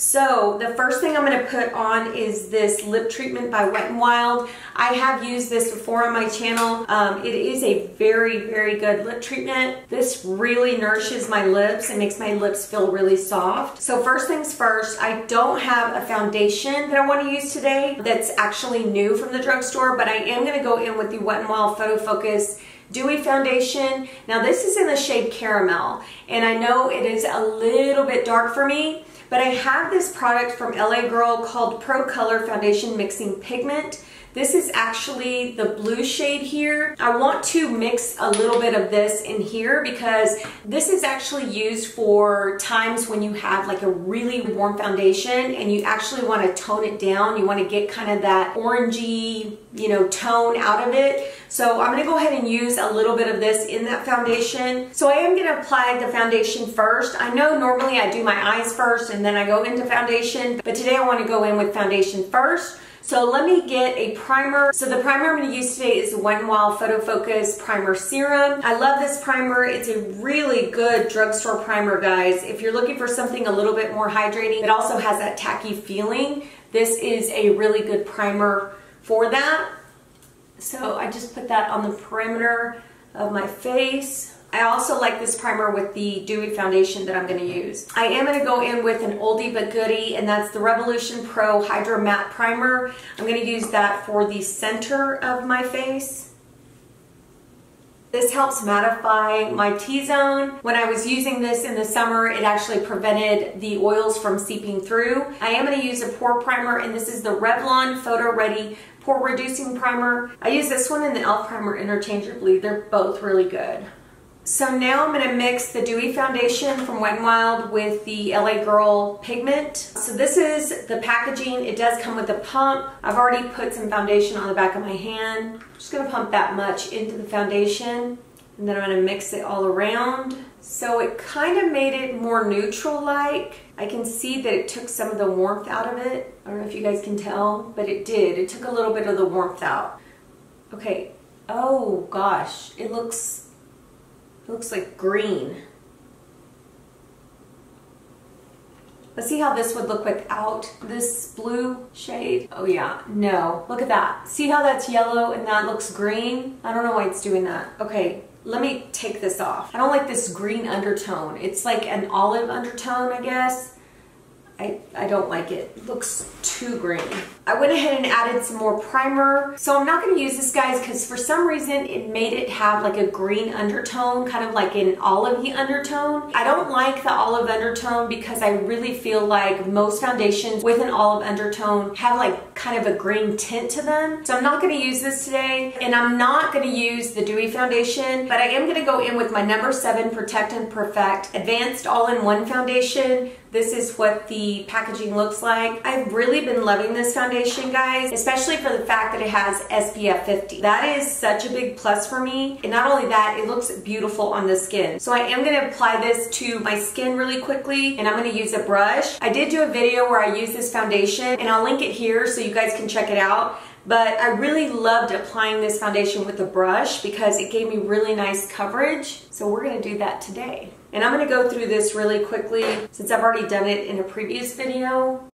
So the first thing I'm going to put on is this lip treatment by Wet n Wild. I have used this before on my channel. Um, it is a very, very good lip treatment. This really nourishes my lips and makes my lips feel really soft. So first things first, I don't have a foundation that I want to use today that's actually new from the drugstore, but I am going to go in with the Wet n Wild Photo Focus Dewy Foundation. Now this is in the shade Caramel, and I know it is a little bit dark for me, but I have this product from LA Girl called Pro Color Foundation Mixing Pigment. This is actually the blue shade here. I want to mix a little bit of this in here because this is actually used for times when you have like a really warm foundation and you actually want to tone it down. You want to get kind of that orangey, you know, tone out of it. So I'm going to go ahead and use a little bit of this in that foundation. So I am going to apply the foundation first. I know normally I do my eyes first and then I go into foundation, but today I want to go in with foundation first. So let me get a primer. So the primer I'm going to use today is n Wild Photo Focus Primer Serum. I love this primer. It's a really good drugstore primer, guys. If you're looking for something a little bit more hydrating, it also has that tacky feeling. This is a really good primer for that. So I just put that on the perimeter of my face. I also like this primer with the Dewy Foundation that I'm going to use. I am going to go in with an oldie but goodie and that's the Revolution Pro Hydro Matte Primer. I'm going to use that for the center of my face. This helps mattify my T-zone. When I was using this in the summer, it actually prevented the oils from seeping through. I am going to use a pore primer and this is the Revlon Photo Ready Pore Reducing Primer. I use this one and the e.l.f. primer interchangeably. They're both really good. So now I'm going to mix the Dewy Foundation from Wet n Wild with the LA Girl pigment. So this is the packaging. It does come with a pump. I've already put some foundation on the back of my hand. I'm just going to pump that much into the foundation and then I'm going to mix it all around. So it kind of made it more neutral-like. I can see that it took some of the warmth out of it. I don't know if you guys can tell, but it did. It took a little bit of the warmth out. Okay. Oh gosh, it looks looks like green. Let's see how this would look without this blue shade. Oh yeah, no, look at that. See how that's yellow and that looks green? I don't know why it's doing that. Okay, let me take this off. I don't like this green undertone. It's like an olive undertone, I guess. I, I don't like it. It looks too green. I went ahead and added some more primer. So I'm not going to use this, guys, because for some reason it made it have like a green undertone, kind of like an olivey undertone. I don't like the olive undertone because I really feel like most foundations with an olive undertone have like kind of a green tint to them. So I'm not going to use this today, and I'm not going to use the Dewy Foundation, but I am going to go in with my number 7 Protect and Perfect Advanced All-in-One Foundation. This is what the packaging looks like. I've really been loving this foundation, guys, especially for the fact that it has SPF 50. That is such a big plus for me. And not only that, it looks beautiful on the skin. So I am gonna apply this to my skin really quickly, and I'm gonna use a brush. I did do a video where I used this foundation, and I'll link it here so you guys can check it out but I really loved applying this foundation with a brush because it gave me really nice coverage. So we're gonna do that today. And I'm gonna go through this really quickly since I've already done it in a previous video.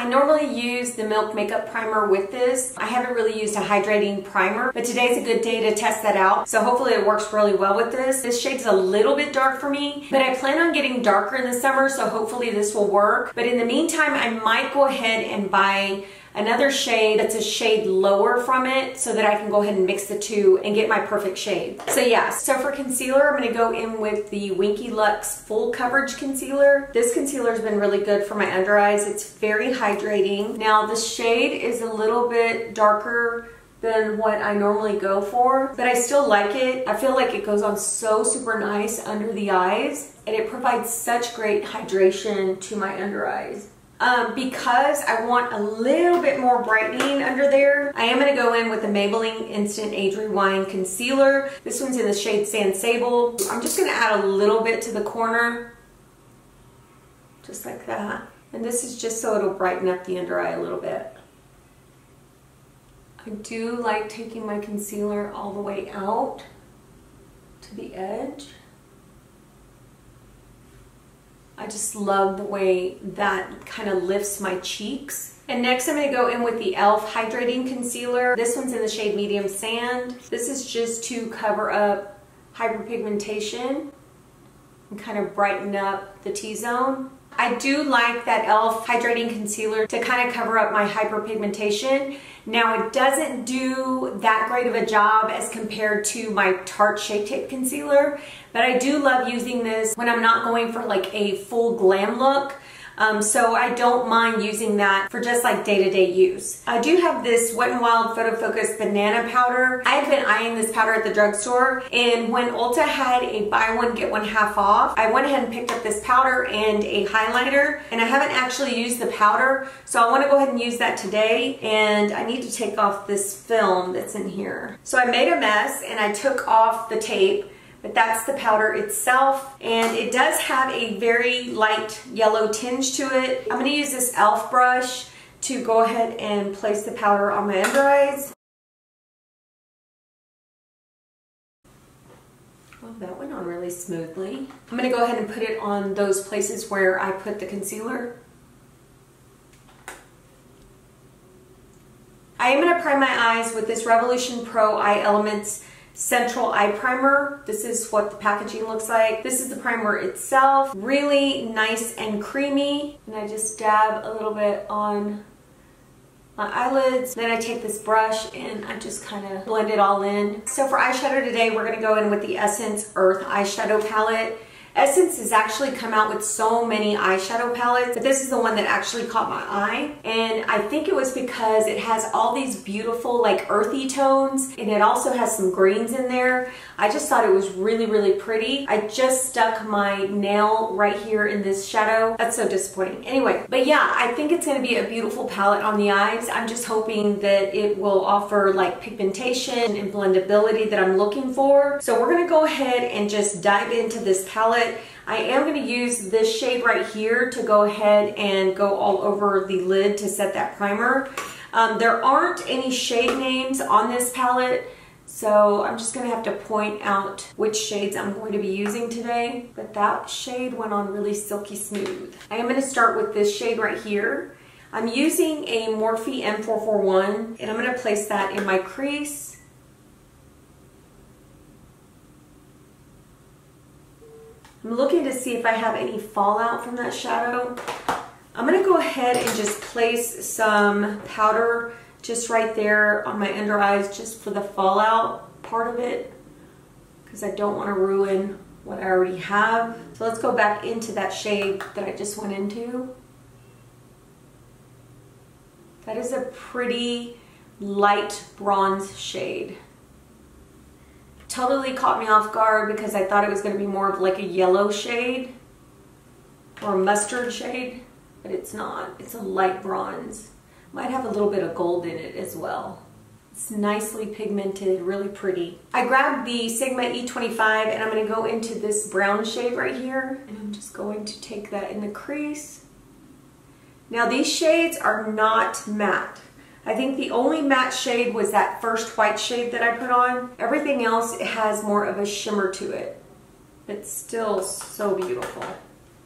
I normally use the Milk Makeup Primer with this. I haven't really used a hydrating primer, but today's a good day to test that out. So hopefully it works really well with this. This shade's a little bit dark for me, but I plan on getting darker in the summer, so hopefully this will work. But in the meantime, I might go ahead and buy another shade that's a shade lower from it so that I can go ahead and mix the two and get my perfect shade. So yeah, so for concealer, I'm gonna go in with the Winky Lux Full Coverage Concealer. This concealer has been really good for my under eyes. It's very hydrating. Now the shade is a little bit darker than what I normally go for, but I still like it. I feel like it goes on so super nice under the eyes and it provides such great hydration to my under eyes. Um, because I want a little bit more brightening under there, I am going to go in with the Maybelline Instant Age Rewind Concealer. This one's in the shade Sand Sable. I'm just going to add a little bit to the corner, just like that. And this is just so it'll brighten up the under eye a little bit. I do like taking my concealer all the way out to the edge. I just love the way that kind of lifts my cheeks. And next I'm going to go in with the e.l.f. Hydrating Concealer. This one's in the shade Medium Sand. This is just to cover up hyperpigmentation and kind of brighten up the T-zone. I do like that e.l.f. Hydrating Concealer to kind of cover up my hyperpigmentation. Now it doesn't do that great of a job as compared to my Tarte Shape Tape Concealer, but I do love using this when I'm not going for like a full glam look. Um, so I don't mind using that for just like day-to-day -day use. I do have this Wet n Wild Photo Focus Banana Powder. I've been eyeing this powder at the drugstore and when Ulta had a buy one get one half off, I went ahead and picked up this powder and a highlighter and I haven't actually used the powder so I want to go ahead and use that today and I need to take off this film that's in here. So I made a mess and I took off the tape but that's the powder itself. And it does have a very light yellow tinge to it. I'm gonna use this e.l.f. brush to go ahead and place the powder on my under eyes. Well, that went on really smoothly. I'm gonna go ahead and put it on those places where I put the concealer. I am gonna prime my eyes with this Revolution Pro Eye Elements Central Eye Primer. This is what the packaging looks like. This is the primer itself. Really nice and creamy. And I just dab a little bit on my eyelids. Then I take this brush and I just kind of blend it all in. So for eyeshadow today, we're gonna go in with the Essence Earth Eyeshadow Palette. Essence has actually come out with so many eyeshadow palettes, but this is the one that actually caught my eye. And I think it was because it has all these beautiful like earthy tones and it also has some greens in there. I just thought it was really, really pretty. I just stuck my nail right here in this shadow. That's so disappointing. Anyway, but yeah, I think it's gonna be a beautiful palette on the eyes. I'm just hoping that it will offer like pigmentation and blendability that I'm looking for. So we're gonna go ahead and just dive into this palette I am going to use this shade right here to go ahead and go all over the lid to set that primer. Um, there aren't any shade names on this palette, so I'm just going to have to point out which shades I'm going to be using today. But that shade went on really silky smooth. I am going to start with this shade right here. I'm using a Morphe M441 and I'm going to place that in my crease I'm looking to see if I have any fallout from that shadow. I'm gonna go ahead and just place some powder just right there on my under eyes just for the fallout part of it because I don't want to ruin what I already have. So let's go back into that shade that I just went into. That is a pretty light bronze shade totally caught me off guard because I thought it was going to be more of like a yellow shade or a mustard shade, but it's not. It's a light bronze. Might have a little bit of gold in it as well. It's nicely pigmented, really pretty. I grabbed the Sigma E25 and I'm going to go into this brown shade right here and I'm just going to take that in the crease. Now these shades are not matte. I think the only matte shade was that first white shade that I put on. Everything else has more of a shimmer to it. It's still so beautiful.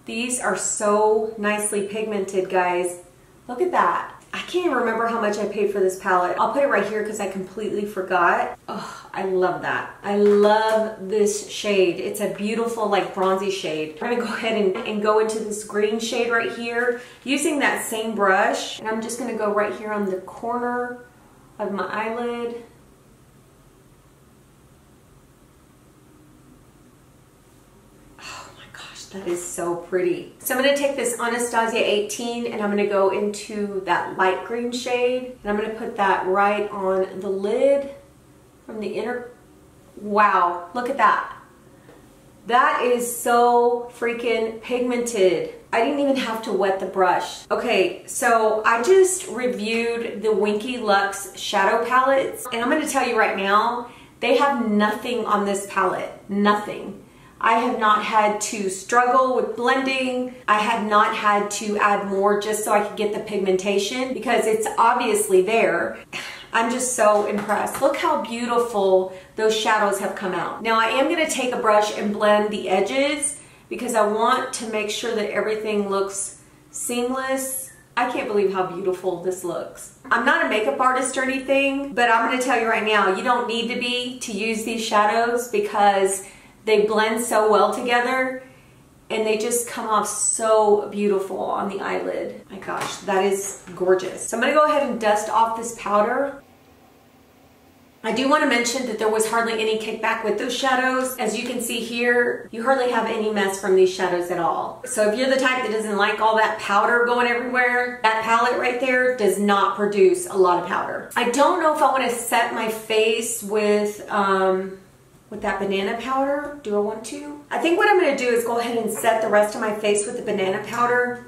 These are so nicely pigmented, guys. Look at that. I can't even remember how much I paid for this palette. I'll put it right here because I completely forgot. Oh, I love that. I love this shade. It's a beautiful like bronzy shade. I'm gonna go ahead and, and go into this green shade right here using that same brush. And I'm just gonna go right here on the corner of my eyelid That is so pretty. So I'm gonna take this Anastasia 18 and I'm gonna go into that light green shade and I'm gonna put that right on the lid from the inner. Wow, look at that. That is so freaking pigmented. I didn't even have to wet the brush. Okay, so I just reviewed the Winky Lux shadow palettes and I'm gonna tell you right now, they have nothing on this palette, nothing. I have not had to struggle with blending. I have not had to add more just so I could get the pigmentation because it's obviously there. I'm just so impressed. Look how beautiful those shadows have come out. Now I am gonna take a brush and blend the edges because I want to make sure that everything looks seamless. I can't believe how beautiful this looks. I'm not a makeup artist or anything, but I'm gonna tell you right now, you don't need to be to use these shadows because they blend so well together and they just come off so beautiful on the eyelid. My gosh, that is gorgeous. So I'm gonna go ahead and dust off this powder. I do want to mention that there was hardly any kickback with those shadows. As you can see here, you hardly have any mess from these shadows at all. So if you're the type that doesn't like all that powder going everywhere, that palette right there does not produce a lot of powder. I don't know if I want to set my face with, um, with that banana powder. Do I want to? I think what I'm going to do is go ahead and set the rest of my face with the banana powder.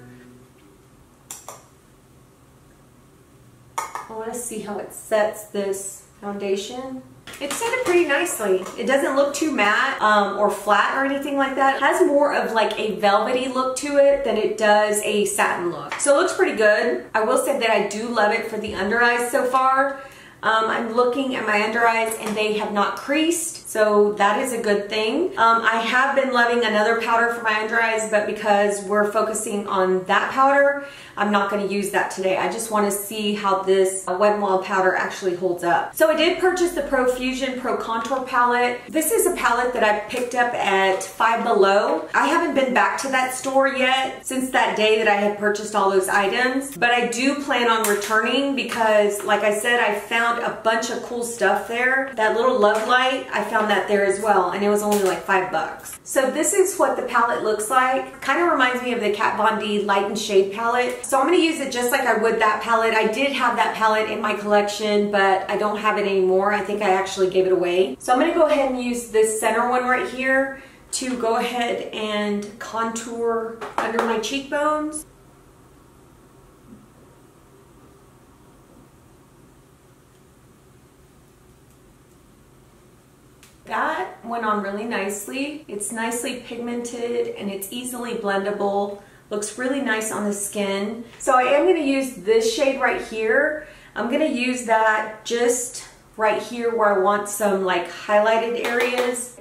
I want to see how it sets this foundation. It set it pretty nicely. It doesn't look too matte um, or flat or anything like that. It has more of like a velvety look to it than it does a satin look. So it looks pretty good. I will say that I do love it for the under eyes so far. Um, I'm looking at my under eyes and they have not creased, so that is a good thing. Um, I have been loving another powder for my under eyes, but because we're focusing on that powder, I'm not going to use that today. I just want to see how this uh, Wet n Wild powder actually holds up. So I did purchase the Profusion Pro Contour palette. This is a palette that I picked up at Five Below. I haven't been back to that store yet since that day that I had purchased all those items, but I do plan on returning because like I said, I found a bunch of cool stuff there. That little Love Light, I found that there as well, and it was only like five bucks. So this is what the palette looks like. Kind of reminds me of the Kat Von D Light and Shade palette. So I'm going to use it just like I would that palette. I did have that palette in my collection, but I don't have it anymore. I think I actually gave it away. So I'm going to go ahead and use this center one right here to go ahead and contour under my cheekbones. That went on really nicely. It's nicely pigmented and it's easily blendable. Looks really nice on the skin. So I am gonna use this shade right here. I'm gonna use that just right here where I want some like highlighted areas.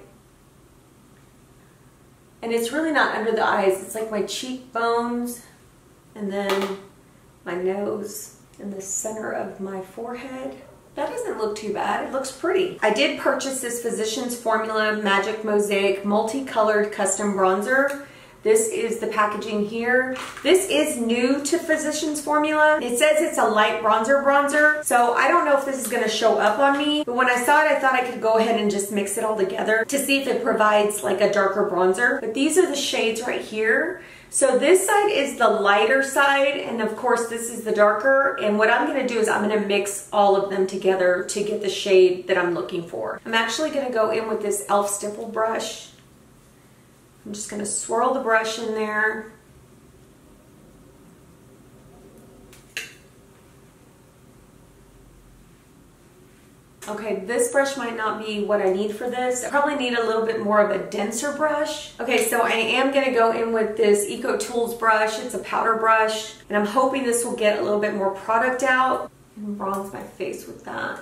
And it's really not under the eyes. It's like my cheekbones and then my nose and the center of my forehead. That doesn't look too bad. It looks pretty. I did purchase this Physicians Formula Magic Mosaic Multicolored Custom Bronzer. This is the packaging here. This is new to Physicians Formula. It says it's a light bronzer bronzer, so I don't know if this is gonna show up on me, but when I saw it, I thought I could go ahead and just mix it all together to see if it provides like a darker bronzer. But these are the shades right here. So this side is the lighter side, and of course this is the darker, and what I'm gonna do is I'm gonna mix all of them together to get the shade that I'm looking for. I'm actually gonna go in with this e.l.f. stipple brush I'm just going to swirl the brush in there. Okay, this brush might not be what I need for this. I probably need a little bit more of a denser brush. Okay, so I am gonna go in with this Eco Tools brush. It's a powder brush, and I'm hoping this will get a little bit more product out and bronze my face with that.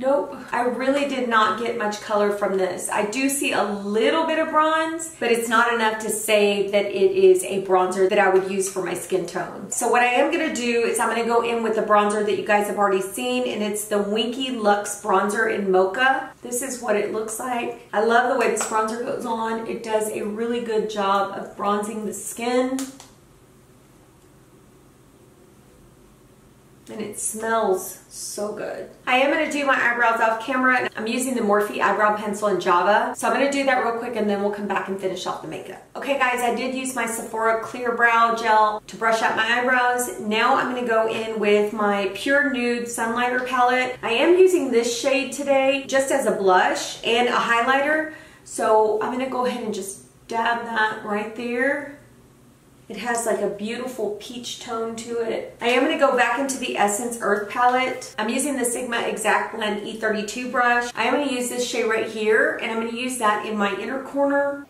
Nope, I really did not get much color from this. I do see a little bit of bronze, but it's not enough to say that it is a bronzer that I would use for my skin tone. So what I am gonna do is I'm gonna go in with the bronzer that you guys have already seen, and it's the Winky Lux Bronzer in Mocha. This is what it looks like. I love the way this bronzer goes on. It does a really good job of bronzing the skin. And it smells so good. I am to do my eyebrows off camera. I'm using the Morphe eyebrow pencil in Java. So I'm to do that real quick and then we'll come back and finish off the makeup. Okay guys, I did use my Sephora Clear Brow Gel to brush out my eyebrows. Now I'm to go in with my Pure Nude Sunlighter palette. I am using this shade today just as a blush and a highlighter. So I'm to go ahead and just dab that right there it has like a beautiful peach tone to it. I am gonna go back into the Essence Earth palette. I'm using the Sigma Exact Blend E32 brush. I am gonna use this shade right here and I'm gonna use that in my inner corner.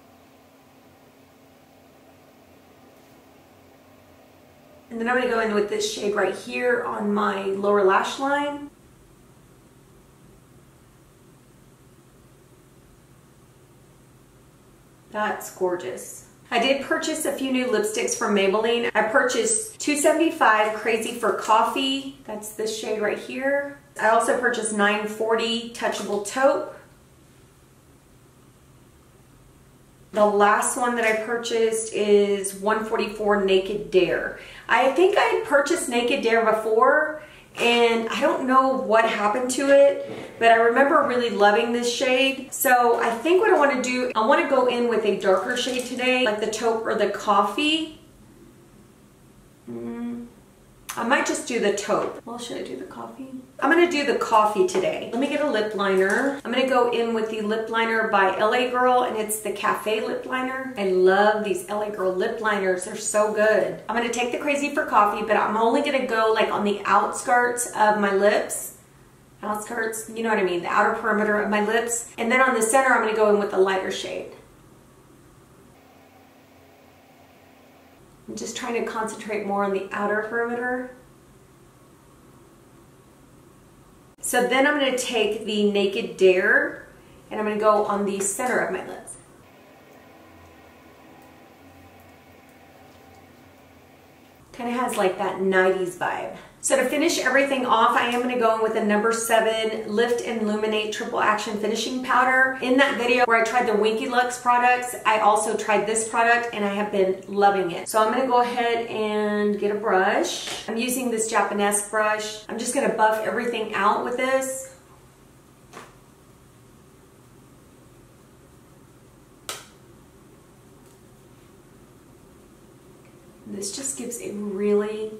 And then I'm gonna go in with this shade right here on my lower lash line. That's gorgeous. I did purchase a few new lipsticks from Maybelline. I purchased 275 Crazy for Coffee. That's this shade right here. I also purchased 940 Touchable Taupe. The last one that I purchased is 144 Naked Dare. I think I had purchased Naked Dare before and I don't know what happened to it, but I remember really loving this shade. So I think what I want to do, I want to go in with a darker shade today, like the taupe or the coffee. I might just do the taupe. Well, should I do the coffee? I'm gonna do the coffee today. Let me get a lip liner. I'm gonna go in with the lip liner by LA Girl and it's the Cafe lip liner. I love these LA Girl lip liners. They're so good. I'm gonna take the Crazy for Coffee, but I'm only gonna go like on the outskirts of my lips. Outskirts, you know what I mean, the outer perimeter of my lips. And then on the center, I'm gonna go in with the lighter shade. I'm just trying to concentrate more on the outer perimeter. So then I'm going to take the Naked Dare and I'm going to go on the center of my lips. Kind of has like that 90s vibe. So to finish everything off, I am going to go in with a number 7 Lift and Illuminate Triple Action Finishing Powder. In that video where I tried the Winky Lux products, I also tried this product and I have been loving it. So I'm going to go ahead and get a brush. I'm using this Japanese brush. I'm just going to buff everything out with this. This just gives a really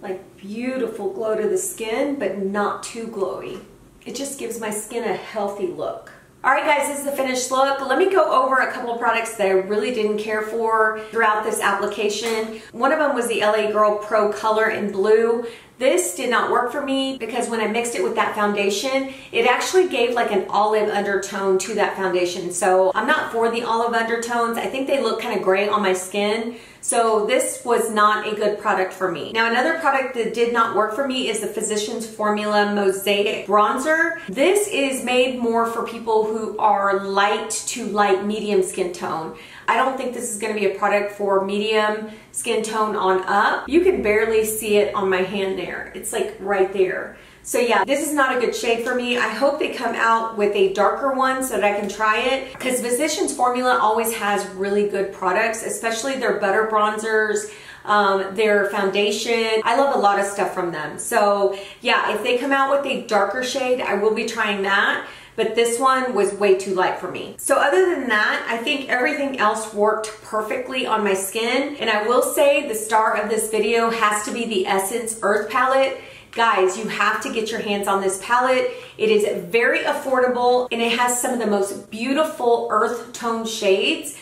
like beautiful glow to the skin, but not too glowy. It just gives my skin a healthy look. All right guys, this is the finished look. Let me go over a couple of products that I really didn't care for throughout this application. One of them was the LA Girl Pro Color in Blue. This did not work for me because when I mixed it with that foundation, it actually gave like an olive undertone to that foundation. So I'm not for the olive undertones. I think they look kind of gray on my skin. So this was not a good product for me. Now another product that did not work for me is the Physicians Formula Mosaic Bronzer. This is made more for people who are light to light medium skin tone. I don't think this is gonna be a product for medium skin tone on up. You can barely see it on my hand there. It's like right there. So yeah, this is not a good shade for me. I hope they come out with a darker one so that I can try it because Physicians Formula always has really good products, especially their butter bronzers, um, their foundation. I love a lot of stuff from them. So yeah, if they come out with a darker shade, I will be trying that but this one was way too light for me. So other than that, I think everything else worked perfectly on my skin. And I will say the star of this video has to be the Essence Earth Palette. Guys, you have to get your hands on this palette. It is very affordable and it has some of the most beautiful earth tone shades.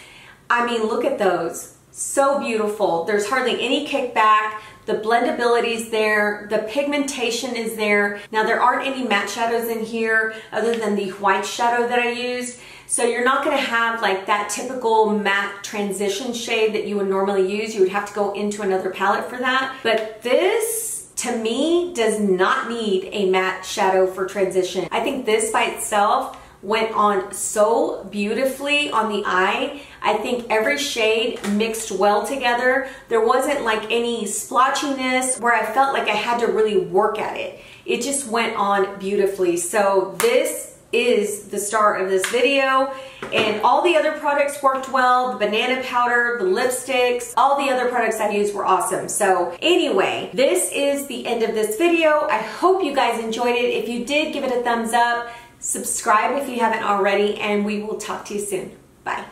I mean, look at those. So beautiful. There's hardly any kickback. The blendability is there. The pigmentation is there. Now, there aren't any matte shadows in here other than the white shadow that I used. So you're not gonna have like that typical matte transition shade that you would normally use. You would have to go into another palette for that. But this to me does not need a matte shadow for transition. I think this by itself went on so beautifully on the eye. I think every shade mixed well together. There wasn't like any splotchiness where I felt like I had to really work at it. It just went on beautifully. So this is the start of this video. And all the other products worked well. The banana powder the lipsticks all the other products I used were awesome. So anyway this is the end of this video. I hope you guys enjoyed it. If you did give it a thumbs up. Subscribe if you haven't already and we will talk to you soon. Bye